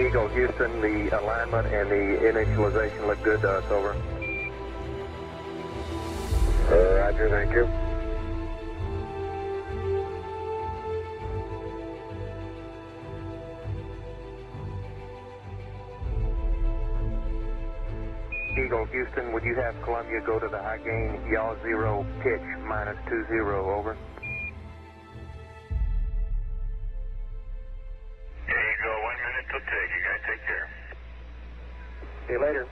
Eagle, Houston, the alignment and the initialization look good to us, over. Uh, roger, thank you. Eagle, Houston, would you have Columbia go to the high gain yaw zero pitch minus two zero, over? Till take. You guys take care. See you later.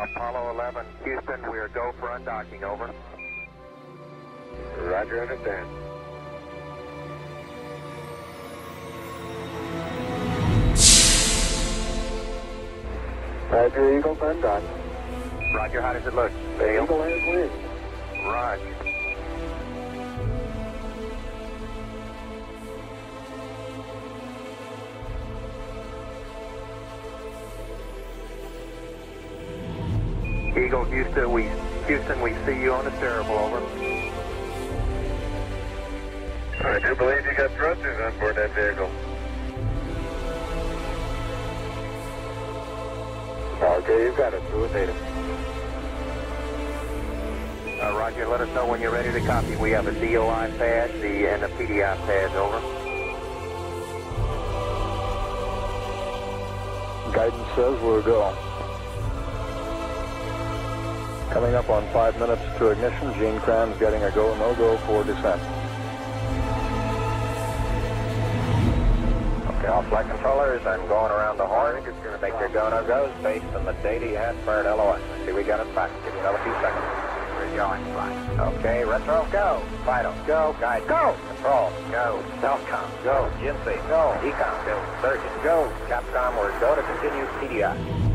Apollo 11, Houston, we are go for undocking, over. Roger, understand. Roger, Eagle, undone. Roger, how does it look? The Eagle has wind. Roger. Eagle, Houston, we Houston, we see you on the steerable, over. I do believe you got thrusters on board that vehicle. Okay, you've got it. Native. Uh, Roger, let us know when you're ready to copy. We have a DOI pad the, and a PDI pad, over. Guidance says we're go. Coming up on five minutes to ignition, Gene Kranz getting a go, no go for descent. Flight controllers, I'm going around the horn. It's going to make your go no goes based on the data you had prior to LOS. See, we got it back. Give me another few seconds. We're going, fine. Okay, retro, go. FIDO, go. Guide, go. Control, go. Telcom, go. GNC, go. EECOM, go. Surgeon, go. Capcom, we're go to continue PDI.